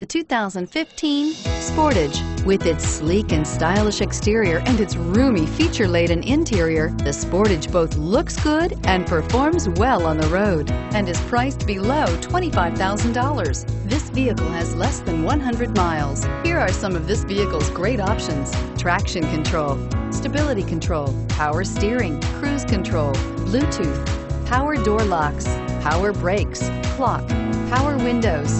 The 2015 Sportage. With its sleek and stylish exterior and its roomy feature-laden interior, the Sportage both looks good and performs well on the road and is priced below $25,000. This vehicle has less than 100 miles. Here are some of this vehicle's great options. Traction control, stability control, power steering, cruise control, Bluetooth, power door locks, power brakes, clock, power windows,